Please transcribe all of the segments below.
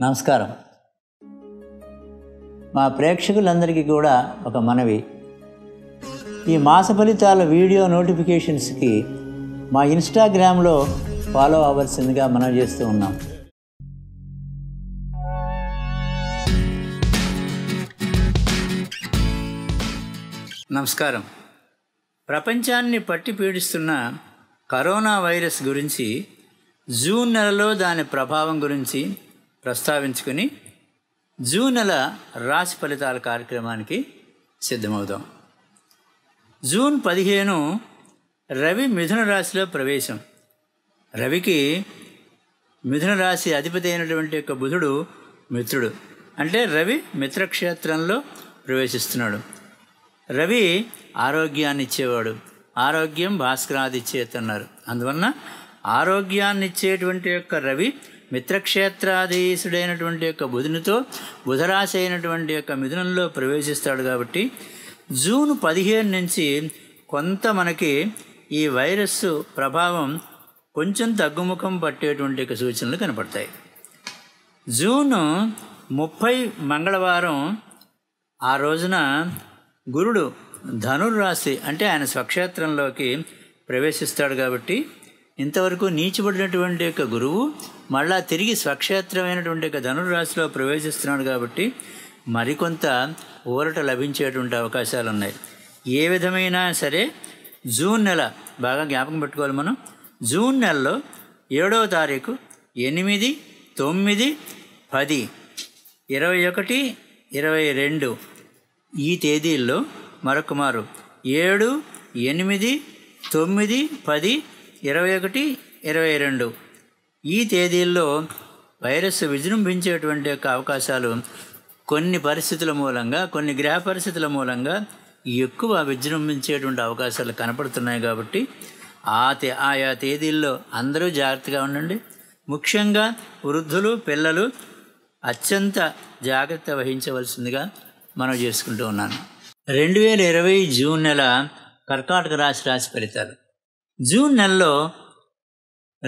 నమస్కారం. మా ప్రేక్షకులందరికీ కూడా ఒక మనవి. ఈ మాస ఫలితాల వీడియో నోటిఫికేషన్స్కి మా ఇన్స్టాగ్రామ్లో ఫాలో అవ్వాల్సిందిగా మనం చేస్తూ ఉన్నాం. నమస్కారం. ప్రపంచాన్ని పట్టి పీడిస్తున్న కరోనా వైరస్ గురించి జూన్ నెలలో దాని ప్రభావం గురించి ప్రస్తావించుకుని జూన్ నెల రాశి ఫలితాల కార్యక్రమానికి సిద్ధమవుదాం జూన్ పదిహేను రవి మిథున రాశిలో ప్రవేశం. రవికి మిథున రాశి అధిపతి అయినటువంటి యొక్క బుధుడు మిత్రుడు. అంటే రవి మిత్రక్షేత్రంలో ప్రవేశిస్తున్నాడు. రవి ఆరోగ్యాన్ని ఇచ్చేవాడు. ఆరోగ్యం భాస్కరాది ఇచ్చేతన్నారు అందువలన ఆరోగ్యాన్ని ఇచ్చేటువంటి యొక్క రవి మిత్రక్షేత్రాధీశుడైనటువంటి యొక్క బుధునితో బుధరాశి అయినటువంటి యొక్క మిథునంలో ప్రవేశిస్తాడు కాబట్టి జూన్ పదిహేను నుంచి కొంత మనకి ఈ వైరస్ ప్రభావం కొంచెం తగ్గుముఖం పట్టేటువంటి యొక్క సూచనలు కనపడతాయి. జూన్ ముప్పై మంగళవారం ఆ రోజున గురుడు ధనుర్రాశి అంటే ఆయన స్వక్షేత్రంలోకి ప్రవేశిస్తాడు కాబట్టి ఇంతవరకు నీచిపడినటువంటి యొక్క గురువు మళ్ళా తిరిగి స్వక్షేత్రమైనటువంటి యొక్క ధనుర్రాశిలో ప్రవేశిస్తున్నాడు కాబట్టి మరికొంత ఊరట లభించేటువంటి అవకాశాలు ఉన్నాయి. ఏ విధమైనా సరే జూన్ నెల బాగా జ్ఞాపకం పెట్టుకోవాలి మనం. జూన్ నెలలో ఏడవ తారీఖు ఎనిమిది తొమ్మిది పది ఇరవై ఒకటి ఇరవై రెండు ఈ తేదీల్లో మరొక మారు. ఏడు ఎనిమిది తొమ్మిది పది ఇరవై ఒకటి ఇరవై రెండు. ఈ తేదీల్లో వైరస్ విజృంభించేటువంటి యొక్క అవకాశాలు కొన్ని పరిస్థితుల మూలంగా కొన్ని గ్రహ పరిస్థితుల మూలంగా ఎక్కువ విజృంభించేటువంటి అవకాశాలు కనపడుతున్నాయి కాబట్టి ఆ తే ఆయా తేదీల్లో అందరూ జాగ్రత్తగా ఉండండి. ముఖ్యంగా వృద్ధులు పిల్లలు అత్యంత జాగ్రత్త వహించవలసిందిగా మనం చేసుకుంటూ ఉన్నాను. రెండు వేల ఇరవై జూన్ నెల కర్కాటక రాశి రాశి ఫలితాలు. జూన్ నెలలో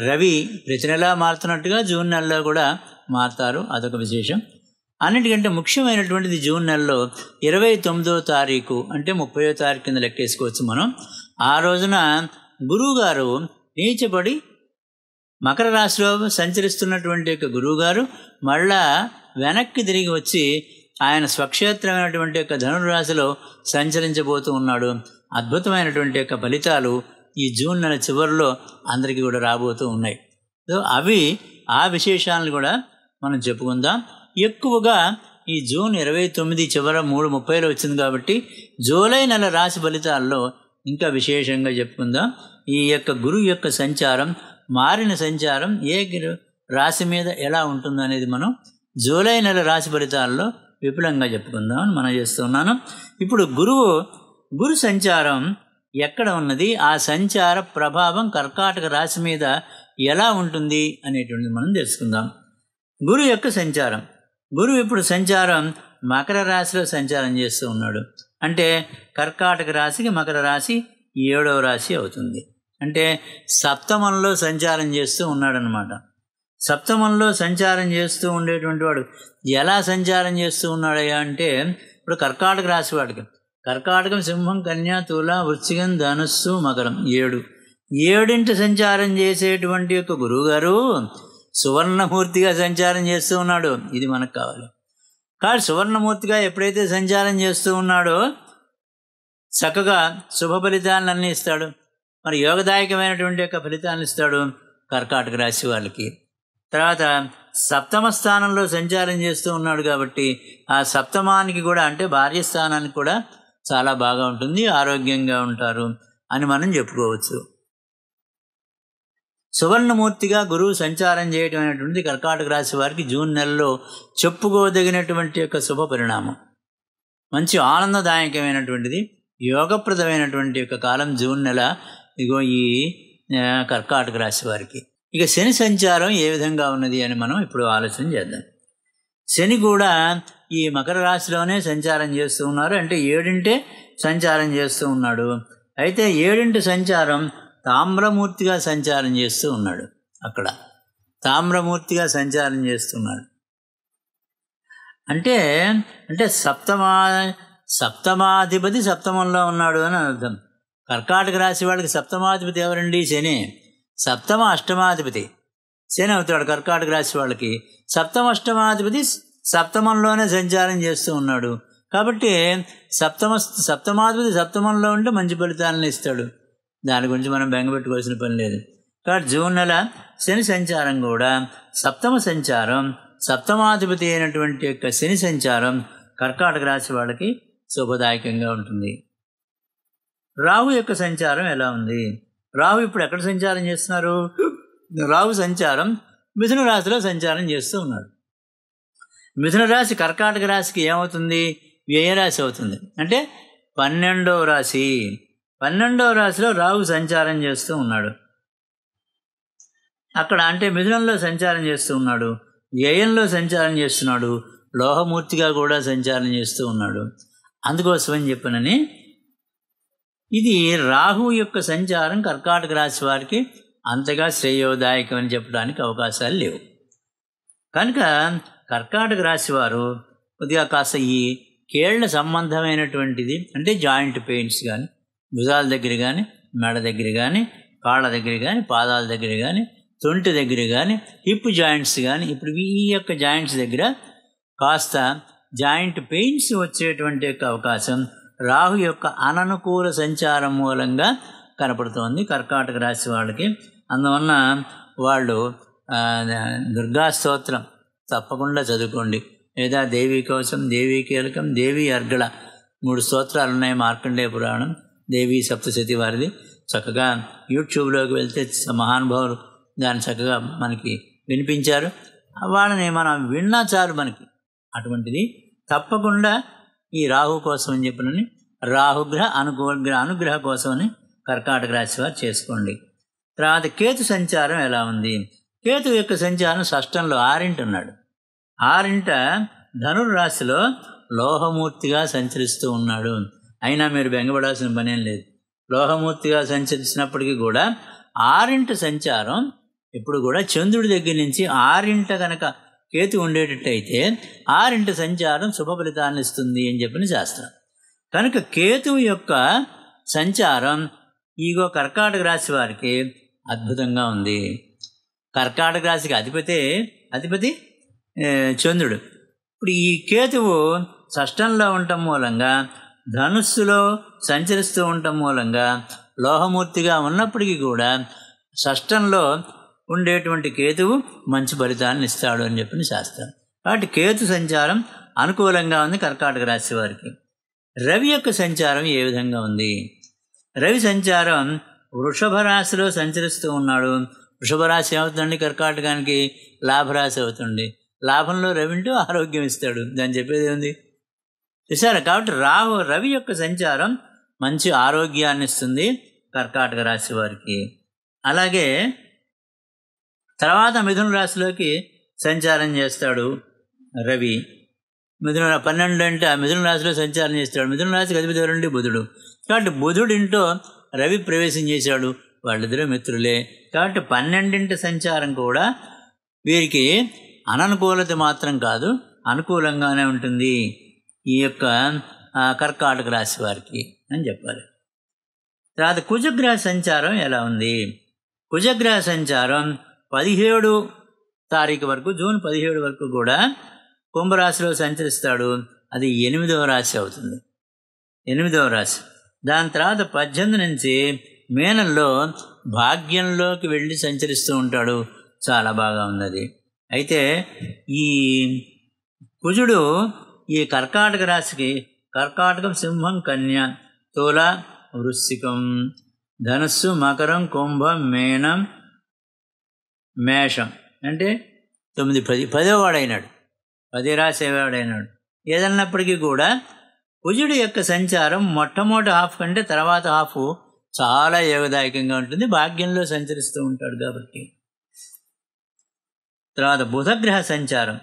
రవి ప్రతి నెలా మారుతున్నట్టుగా జూన్ నెలలో కూడా మారుతారు. అదొక విశేషం. అన్నిటికంటే ముఖ్యమైనటువంటిది జూన్ నెలలో ఇరవై తొమ్మిదో తారీఖు అంటే ముప్పయో తారీఖు కింద లెక్కేసుకోవచ్చు మనం. ఆ రోజున గురువుగారు నీచబడి మకర రాశిలో సంచరిస్తున్నటువంటి యొక్క గురువుగారు మళ్ళా వెనక్కి తిరిగి వచ్చి ఆయన స్వక్షేత్రమైనటువంటి యొక్క ధనురాశిలో సంచరించబోతూ ఉన్నాడు. అద్భుతమైనటువంటి యొక్క ఫలితాలు ఈ జూన్ నెల చివరిలో అందరికీ కూడా రాబోతూ ఉన్నాయి. సో అవి ఆ విశేషాలను కూడా మనం చెప్పుకుందాం. ఎక్కువగా ఈ జూన్ ఇరవై తొమ్మిది చివర మూడు ముప్పైలో వచ్చింది కాబట్టి జూలై నెల రాశి ఫలితాల్లో ఇంకా విశేషంగా చెప్పుకుందాం. ఈ యొక్క గురువు యొక్క సంచారం మారిన సంచారం ఏ రాశి మీద ఎలా ఉంటుందో అనేది మనం జూలై నెల రాశి ఫలితాల్లో విపులంగా చెప్పుకుందాం అని మనం చేస్తున్నాను. ఇప్పుడు గురువు గురు సంచారం ఎక్కడ ఉన్నది? ఆ సంచార ప్రభావం కర్కాటక రాశి మీద ఎలా ఉంటుంది అనేటువంటిది మనం తెలుసుకుందాం. గురు యొక్క సంచారం. గురువు ఇప్పుడు సంచారం మకర రాశిలో సంచారం చేస్తూ ఉన్నాడు. అంటే కర్కాటక రాశికి మకర రాశి ఏడవ రాశి అవుతుంది. అంటే సప్తమంలో సంచారం చేస్తూ ఉన్నాడనమాట సప్తమంలో సంచారం చేస్తూ ఉండేటువంటి వాడు ఎలా సంచారం చేస్తూ ఉన్నాడయ్యా అంటే ఇప్పుడు కర్కాటక రాశి వాడికి కర్కాటకం సింహం కన్యా తుల వృశ్చికం ధనుస్సు మకరం ఏడు. ఏడింటి సంచారం చేసేటువంటి యొక్క గురువుగారు సువర్ణమూర్తిగా సంచారం చేస్తూ ఉన్నాడు. ఇది మనకు కావాలి. కానీ సువర్ణమూర్తిగా ఎప్పుడైతే సంచారం చేస్తూ ఉన్నాడో చక్కగా శుభ ఫలితాలన్నీ ఇస్తాడు. మరి యోగదాయకమైనటువంటి యొక్క ఫలితాలను ఇస్తాడు కర్కాటక రాశి వాళ్ళకి. తర్వాత సప్తమ స్థానంలో సంచారం చేస్తూ ఉన్నాడు కాబట్టి ఆ సప్తమానికి కూడా అంటే భార్య స్థానానికి కూడా చాలా బాగా ఉంటుంది ఆరోగ్యంగా ఉంటారు అని మనం చెప్పుకోవచ్చు. సువర్ణమూర్తిగా గురువు సంచారం చేయటం అనేటువంటి కర్కాటక రాశి వారికి జూన్ నెలలో చెప్పుకోదగినటువంటి యొక్క శుభ పరిణామం. మంచి ఆనందదాయకమైనటువంటిది యోగప్రదమైనటువంటి యొక్క కాలం జూన్ నెల ఇగో ఈ కర్కాటక రాశి వారికి. ఇక శని సంచారం ఏ విధంగా ఉన్నది అని మనం ఇప్పుడు ఆలోచన చేద్దాం. శని కూడా ఈ మకర రాశిలోనే సంచారం చేస్తూ ఉన్నారు. అంటే ఏడింటే సంచారం చేస్తూ ఉన్నాడు. అయితే ఏడింటి సంచారం తామ్రమూర్తిగా సంచారం చేస్తూ ఉన్నాడు అక్కడ. తామ్రమూర్తిగా సంచారం చేస్తున్నాడు అంటే అంటే సప్తమా సప్తమాధిపతి సప్తమంలో ఉన్నాడు అని అర్థం. కర్కాటక రాశి వాళ్ళకి సప్తమాధిపతి ఎవరండి? శని. సప్తమ అష్టమాధిపతి. శని అవుతాడు కర్కాటక రాశి వాళ్ళకి. సప్తమ అష్టమాధిపతి సప్తమంలోనే సంచారం చేస్తూ ఉన్నాడు. కాబట్టి సప్తమ సప్తమాధిపతి సప్తమంలో ఉంటే మంచి ఫలితాలను ఇస్తాడు. దాని గురించి మనం బెంగపెట్టుకోవాల్సిన పని లేదు. కాబట్టి జూన్ నెల శని సంచారం కూడా సప్తమ సంచారం సప్తమాధిపతి అయినటువంటి యొక్క శని సంచారం కర్కాటక రాశి వాళ్ళకి శుభదాయకంగా ఉంటుంది. రాహు యొక్క సంచారం ఎలా ఉంది? రాహు ఇప్పుడు ఎక్కడ సంచారం చేస్తున్నారు? రాహు సంచారం మిథున రాశిలో సంచారం చేస్తూ ఉన్నాడు. మిథున రాశి కర్కాటక రాశికి ఏమవుతుంది? వ్యయరాశి అవుతుంది. అంటే పన్నెండవ రాశి. పన్నెండవ రాశిలో రాహు సంచారం చేస్తూ ఉన్నాడు. అక్కడ అంటే మిథునంలో సంచారం చేస్తూ ఉన్నాడు. వ్యయంలో సంచారం చేస్తున్నాడు. లోహమూర్తిగా కూడా సంచారం చేస్తూ ఉన్నాడు. అందుకోసమని చెప్పనని ఇది రాహు యొక్క సంచారం కర్కాటక రాశి వారికి అంతగా శ్రేయోదాయకం అని చెప్పడానికి అవకాశాలు లేవు. కనుక కర్కాటక రాశి వారు కొద్దిగా కాస్త ఈ కేళ్ళ సంబంధమైనటువంటిది అంటే జాయింట్ పెయిన్స్ కానీ భుజాల దగ్గర కానీ మెడ దగ్గర కానీ కాళ్ళ దగ్గర కానీ పాదాల దగ్గర కానీ తొంటి దగ్గర కానీ హిప్ జాయింట్స్ కానీ ఇప్పుడు ఈ యొక్క జాయింట్స్ దగ్గర కాస్త జాయింట్ పెయిన్స్ వచ్చేటువంటి యొక్క అవకాశం రాహు యొక్క అననుకూల సంచారం మూలంగా కనపడుతోంది కర్కాటక రాశి వాళ్ళకి. అందువలన వాళ్ళు దుర్గా స్తోత్రం తప్పకుండా చదువుకోండి. లేదా దేవి కోసం దేవీ కీలకం దేవి అర్గళ మూడు స్తోత్రాలు ఉన్నాయి మార్కండేయ పురాణం. దేవి సప్తశతి వారిది. చక్కగా యూట్యూబ్లోకి వెళ్తే మహానుభావులు దాన్ని చక్కగా మనకి వినిపించారు. వాళ్ళని మనం విన్నా చాలు మనకి. అటువంటిది తప్పకుండా ఈ రాహు కోసం అని చెప్పినని రాహుగ్రహ అనుగ్రహ అనుగ్రహ కోసమని కర్కాటక రాశి వారు చేసుకోండి. తర్వాత కేతు సంచారం ఎలా ఉంది? కేతు యొక్క సంచారం షష్టంలో ఆరింట ఉన్నాడు. ఆరింట ధనుర్ రాశిలో లోహమూర్తిగా సంచరిస్తూ ఉన్నాడు. అయినా మీరు బెంగపడాల్సిన పనేం లేదు. లోహమూర్తిగా సంచరించినప్పటికీ కూడా ఆరింట సంచారం ఇప్పుడు కూడా చంద్రుడి దగ్గర నుంచి ఆరింట కనుక కేతు ఉండేటట్టయితే ఆరింట సంచారం శుభ ఫలితాన్ని ఇస్తుంది అని చెప్పిన శాస్త్రం. కనుక కేతువు యొక్క సంచారం ఈగో కర్కాటక రాశి వారికి అద్భుతంగా ఉంది. కర్కాటక రాశికి అధిపతి అధిపతి చంద్రుడు. ఇప్పుడు ఈ కేతువు షష్టంలో ఉండటం మూలంగా ధనుస్సులో సంచరిస్తూ ఉండటం మూలంగా లోహమూర్తిగా ఉన్నప్పటికీ కూడా షష్టంలో ఉండేటువంటి కేతువు మంచి ఫలితాన్ని ఇస్తాడు అని చెప్పిన శాస్త్రం. కాబట్టి కేతు సంచారం అనుకూలంగా ఉంది కర్కాటక రాశి వారికి. రవి యొక్క సంచారం ఏ విధంగా ఉంది? రవి సంచారం వృషభ రాశిలో సంచరిస్తూ ఉన్నాడు. వృషభ రాశి ఏమవుతుందండి కర్కాటకానికి లాభరాశి అవుతుంది. లాభంలో రవింటూ ఆరోగ్యం ఇస్తాడు. దాని చెప్పేది ఉంది చూసారా కాబట్టి రాహు రవి యొక్క సంచారం మంచి ఆరోగ్యాన్ని ఇస్తుంది కర్కాటక రాశి వారికి. అలాగే తర్వాత మిథున రాశిలోకి సంచారం చేస్తాడు రవి. మిథున పన్నెండు అంటే ఆ మిథున రాశిలో సంచారం చేస్తాడు. మిథున రాశికి అధిపతి ఎవరండి? బుధుడు. కాబట్టి బుధుడింటో రవి ప్రవేశం చేశాడు. వాళ్ళిద్దరూ మిత్రులే. కాబట్టి పన్నెండింటి సంచారం కూడా వీరికి అననుకూలత మాత్రం కాదు అనుకూలంగానే ఉంటుంది ఈ యొక్క కర్కాటక రాశి వారికి అని చెప్పాలి. తర్వాత కుజగ్రహ సంచారం ఎలా ఉంది? కుజగ్రహ సంచారం పదిహేడు తారీఖు వరకు జూన్ పదిహేడు వరకు కూడా కుంభరాశిలో సంచరిస్తాడు. అది ఎనిమిదవ రాశి అవుతుంది. ఎనిమిదవ రాశి. దాని తర్వాత పద్దెనిమిది నుంచి మేనంలో భాగ్యంలోకి వెళ్ళి సంచరిస్తూ ఉంటాడు. చాలా బాగా ఉన్నది. అయితే ఈ కుజుడు ఈ కర్కాటక రాశికి కర్కాటకం సింహం కన్య తుల వృశ్చికం ధనస్సు మకరం కుంభం మేనం మేషం. అంటే తొమ్మిది పది పదో పది రాసేవాడైనాడు ఏదన్నప్పటికీ కూడా కుజుడు యొక్క సంచారం మొట్టమొదటి హాఫ్ కంటే తర్వాత హాఫ్ చాలా యోగదాయకంగా ఉంటుంది భాగ్యంలో సంచరిస్తూ ఉంటాడు కాబట్టి. తర్వాత బుధగ్రహ సంచారం.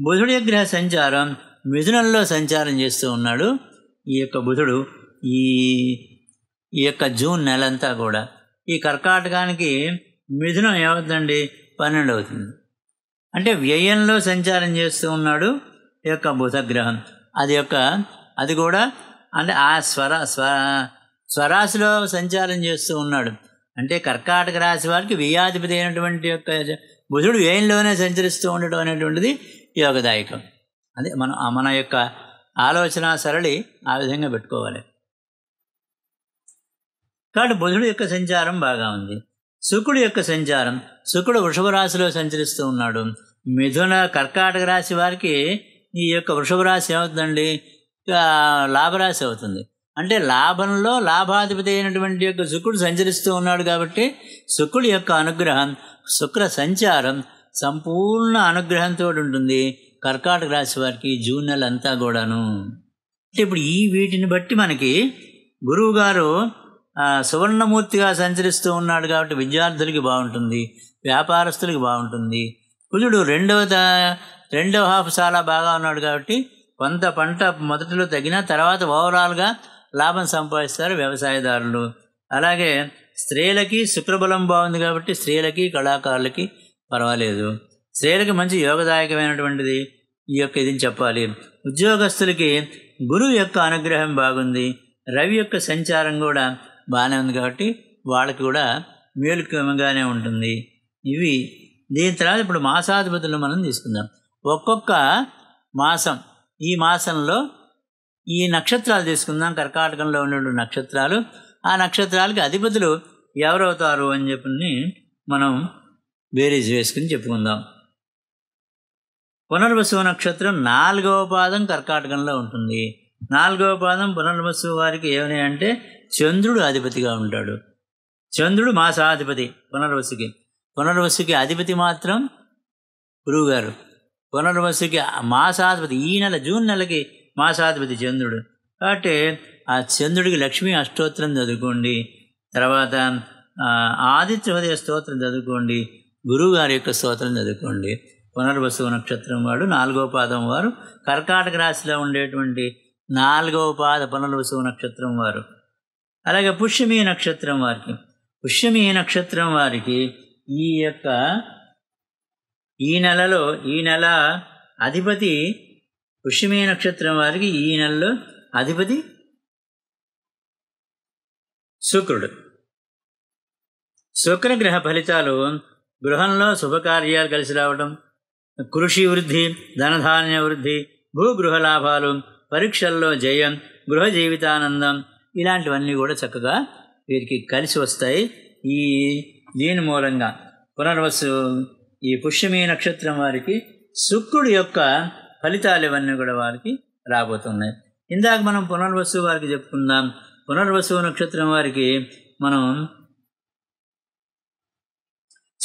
బుధుడి గ్రహ సంచారం మిథునంలో సంచారం చేస్తూ ఉన్నాడు. ఈ యొక్క బుధుడు ఈ ఈ యొక్క జూన్ నెలంతా కూడా. ఈ కర్కాటకానికి మిథునం ఏమవుతుందండి? పన్నెండు అవుతుంది. అంటే వ్యయంలో సంచారం చేస్తూ ఉన్నాడు ఈ యొక్క బుధగ్రహం. అది యొక్క అది కూడా అంటే ఆ స్వర స్వ స్వరాశిలో సంచారం చేస్తూ ఉన్నాడు. అంటే కర్కాటక రాశి వారికి వియాధిపతి అయినటువంటి యొక్క బుధుడు వ్యయంలోనే సంచరిస్తూ ఉండటం అనేటువంటిది యోగదాయకం. అదే మన మన యొక్క ఆలోచన సరళి ఆ విధంగా పెట్టుకోవాలి. కాబట్టి బుధుడు యొక్క సంచారం బాగా ఉంది. శుకుడు యొక్క సంచారం శుకుడు వృషభ రాశిలో సంచరిస్తూ ఉన్నాడు. మిథున కర్కాటక రాశి వారికి ఈ యొక్క వృషభ రాశి ఏమవుతుందండి? లాభరాశి అవుతుంది. అంటే లాభంలో లాభాధిపతి అయినటువంటి యొక్క శుక్రుడు సంచరిస్తూ ఉన్నాడు కాబట్టి శుక్రుడి యొక్క అనుగ్రహం శుక్ర సంచారం సంపూర్ణ అనుగ్రహంతో ఉంటుంది. కర్కాటక రాశి వారికి జూన్ నెల అంతా కూడాను. అంటే ఇప్పుడు ఈ వీటిని బట్టి మనకి గురువు గారు సువర్ణమూర్తిగా సంచరిస్తూ ఉన్నాడు కాబట్టి విద్యార్థులకి బాగుంటుంది వ్యాపారస్తులకి బాగుంటుంది. కుజుడు రెండవ రెండవ హాఫ్ చాలా బాగా ఉన్నాడు కాబట్టి కొంత పంట మొదటిలో తగిన తర్వాత ఓవరాల్గా లాభం సంపాదిస్తారు వ్యవసాయదారులు. అలాగే స్త్రీలకి శుక్రబలం బాగుంది కాబట్టి స్త్రీలకి కళాకారులకి పర్వాలేదు. స్త్రీలకి మంచి యోగదాయకమైనటువంటిది ఈ యొక్క ఇది చెప్పాలి. ఉద్యోగస్తులకి గురువు యొక్క అనుగ్రహం బాగుంది. రవి యొక్క సంచారం కూడా బాగానే ఉంది కాబట్టి వాళ్ళకి కూడా మేలుకరంగానే ఉంటుంది. ఇవి దీని తర్వాత ఇప్పుడు మాసాధిపతులు మనం తీసుకుందాం. ఒక్కొక్క మాసం ఈ మాసంలో ఈ నక్షత్రాలు తీసుకుందాం. కర్కాటకంలో ఉండే నక్షత్రాలు. ఆ నక్షత్రాలకి అధిపతులు ఎవరవుతారు అని చెప్పి మనం బేరీజ్ వేసుకుని చెప్పుకుందాం. పునర్వసు నక్షత్రం నాలుగవ పాదం కర్కాటకంలో ఉంటుంది. నాలుగవ పాదం పునర్వసు వారికి ఏమని అంటే చంద్రుడు అధిపతిగా ఉంటాడు. చంద్రుడు మాసాధిపతి పునర్వసుకి. పునర్వసుకి అధిపతి మాత్రం గురువుగారు. పునర్వసుకి మాసాధిపతి. ఈ నెల జూన్ నెలకి మాసాధిపతి చంద్రుడు. కాబట్టి ఆ చంద్రుడికి లక్ష్మీ అష్టోత్తరం చదువుకోండి. తర్వాత ఆ, ఆదిత్య హృదయ స్తోత్రం చదువుకోండి. గురువుగారి యొక్క స్తోత్రం చదువుకోండి. పునర్వసు నక్షత్రం వాడు నాలుగో పాదం వారు కర్కాటక రాశిలో ఉండేటువంటి నాలుగవ పాద పునర్వసు నక్షత్రం వారు. అలాగే పుష్యమీ నక్షత్రం వారికి. పుష్యమీ నక్షత్రం వారికి ఈ యొక్క ఈ నెలలో ఈ నెల అధిపతి పుష్యమీ నక్షత్రం వారికి ఈ నెలలో అధిపతి శుక్రుడు. శుక్రగ్రహ ఫలితాలు గృహంలో శుభకార్యాలు కలిసి రావడం కృషి వృద్ధి ధనధాన్య వృద్ధి భూగృహ లాభాలు పరీక్షల్లో జయం గృహ జీవితానందం ఇలాంటివన్నీ కూడా చక్కగా వీరికి కలిసి వస్తాయి. ఈ దీని మూలంగా పునర్వసు ఈ పుష్యమీ నక్షత్రం వారికి శుక్రుడి యొక్క ఫలితాలు ఇవన్నీ కూడా వారికి రాబోతున్నాయి. ఇందాక మనం పునర్వసు వారికి చెప్పుకుందాం. పునర్వసు నక్షత్రం వారికి మనం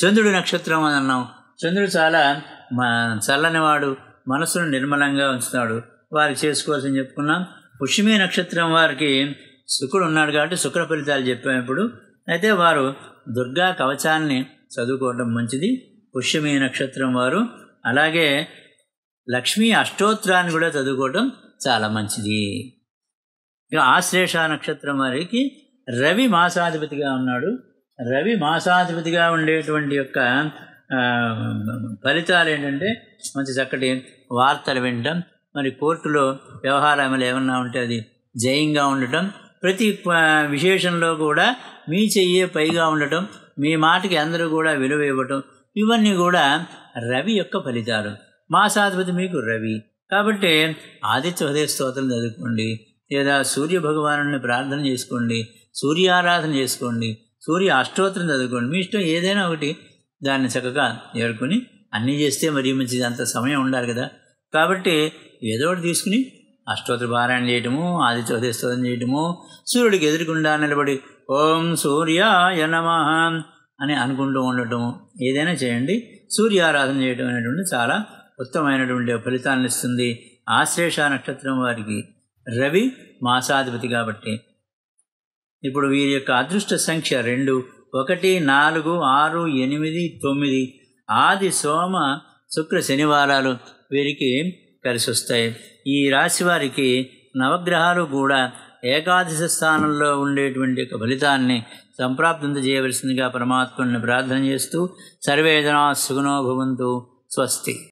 చంద్రుడి నక్షత్రం అని అన్నాం. చంద్రుడు చాలా మ చల్లనివాడు మనసును నిర్మలంగా ఉంచుతాడు. వారికి చేసుకోవాల్సింది చెప్పుకున్నాం. పుష్యమీ నక్షత్రం వారికి శుక్రుడు ఉన్నాడు కాబట్టి శుక్ర ఫలితాలు చెప్పాం ఇప్పుడు. అయితే వారు దుర్గా కవచాన్ని చదువుకోవడం మంచిది. పుష్యమీ నక్షత్రం వారు. అలాగే లక్ష్మీ అష్టోత్తరాన్ని కూడా చదువుకోవడం చాలా మంచిది. ఇక ఆశ్లేష నక్షత్రం వారికి రవి మాసాధిపతిగా ఉన్నాడు. రవి మాసాధిపతిగా ఉండేటువంటి యొక్క ఫలితాలు ఏంటంటే మంచి చక్కటి వార్తలు వినటం మరి కోర్టులో వ్యవహారాలు ఏమన్నా ఉంటే అది జయంగా ఉండటం ప్రతి విశేషంలో కూడా మీ చెయ్యే పైగా ఉండటం మీ మాటకి అందరూ కూడా విలువ ఇవ్వటం ఇవన్నీ కూడా రవి యొక్క ఫలితాలు. మాసాధిపతి మీకు రవి. కాబట్టి ఆదిత్య హృదయ స్తోత్రం చదువుకోండి. లేదా సూర్య భగవాను ప్రార్థన చేసుకోండి. సూర్యారాధన చేసుకోండి. సూర్య అష్టోత్తరం చదువుకోండి. మీ ఇష్టం ఏదైనా ఒకటి దాన్ని చక్కగా ఏడుకొని అన్నీ చేస్తే మరీ మంచిది అంత సమయం ఉండాలి కదా. కాబట్టి ఏదో ఒకటి తీసుకుని అష్టోత్తర పారాయణ చేయటము ఆదిత్య హృదయ స్తోత్రం చేయటము సూర్యుడికి ఎదురుకుండా నిలబడి ఓం సూర్యాయ నమః అని అనుకుంటూ ఉండటము. ఏదైనా చేయండి. సూర్యారాధన చేయటం అనేటువంటి చాలా ఉత్తమమైనటువంటి ఫలితాలను ఇస్తుంది. ఆశ్లేష నక్షత్రం వారికి రవి మాసాధిపతి కాబట్టి. ఇప్పుడు వీరి యొక్క అదృష్ట సంఖ్య రెండు. ఒకటి నాలుగు ఆరు ఎనిమిది తొమ్మిది. ఆది సోమ శుక్ర శనివారాలు వీరికి కలిసి వస్తాయి. ఈ రాశి వారికి నవగ్రహాలు కూడా ఏకాదశి స్థానంలో ఉండేటువంటి యొక్క ఫలితాన్ని సంప్రాప్తింపజేయవలసిందిగా పరమాత్మని ప్రార్థన చేస్తూ సర్వేదనా సుగుణో భవంతు స్వస్తి.